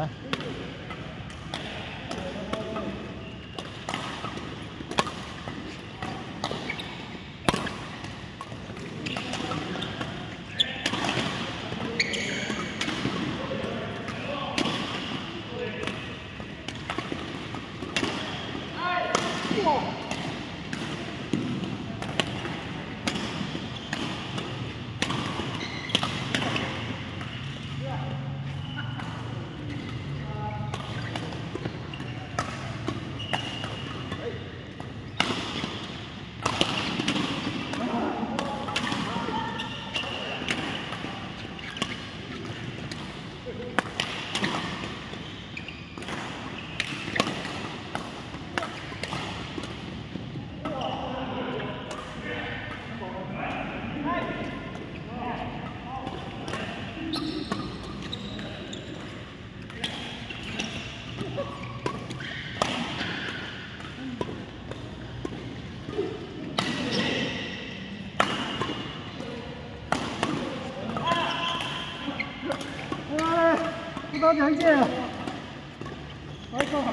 はい。大家注意，来做好。